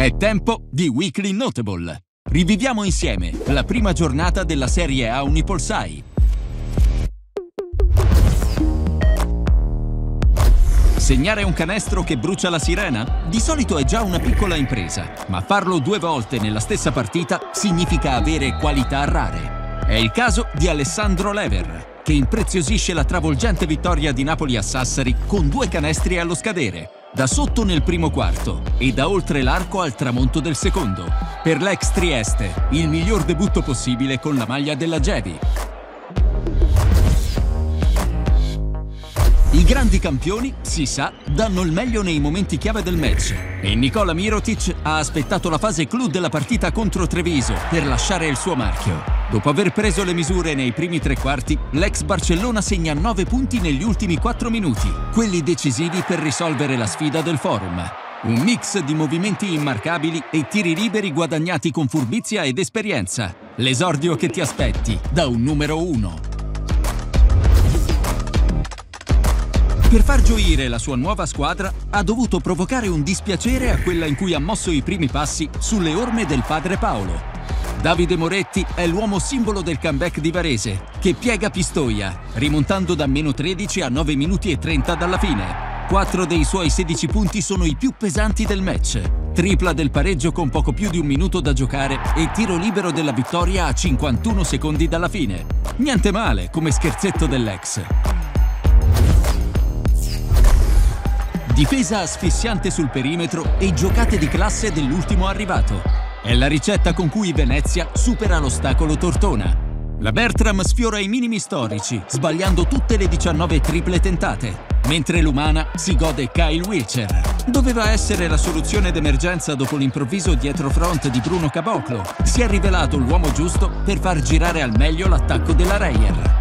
È tempo di Weekly Notable. Riviviamo insieme la prima giornata della Serie A Unipolsai. Segnare un canestro che brucia la sirena? Di solito è già una piccola impresa, ma farlo due volte nella stessa partita significa avere qualità rare. È il caso di Alessandro Lever, che impreziosisce la travolgente vittoria di Napoli a Sassari con due canestri allo scadere, da sotto nel primo quarto e da oltre l'arco al tramonto del secondo. Per l'ex Trieste, il miglior debutto possibile con la maglia della Gevi. Grandi campioni, si sa, danno il meglio nei momenti chiave del match e Nicola Mirotic ha aspettato la fase clou della partita contro Treviso per lasciare il suo marchio. Dopo aver preso le misure nei primi tre quarti, l'ex Barcellona segna 9 punti negli ultimi 4 minuti, quelli decisivi per risolvere la sfida del forum. Un mix di movimenti immarcabili e tiri liberi guadagnati con furbizia ed esperienza. L'esordio che ti aspetti da un numero 1. Per far gioire la sua nuova squadra ha dovuto provocare un dispiacere a quella in cui ha mosso i primi passi sulle orme del padre Paolo. Davide Moretti è l'uomo simbolo del comeback di Varese, che piega Pistoia, rimontando da meno 13 a 9 minuti e 30 dalla fine. Quattro dei suoi 16 punti sono i più pesanti del match. Tripla del pareggio con poco più di un minuto da giocare e tiro libero della vittoria a 51 secondi dalla fine. Niente male come scherzetto dell'ex. Difesa asfissiante sul perimetro e giocate di classe dell'ultimo arrivato. È la ricetta con cui Venezia supera l'ostacolo Tortona. La Bertram sfiora i minimi storici, sbagliando tutte le 19 triple tentate, mentre l'Umana si gode Kyle Wilcher. Doveva essere la soluzione d'emergenza dopo l'improvviso dietro front di Bruno Caboclo. Si è rivelato l'uomo giusto per far girare al meglio l'attacco della Reyer.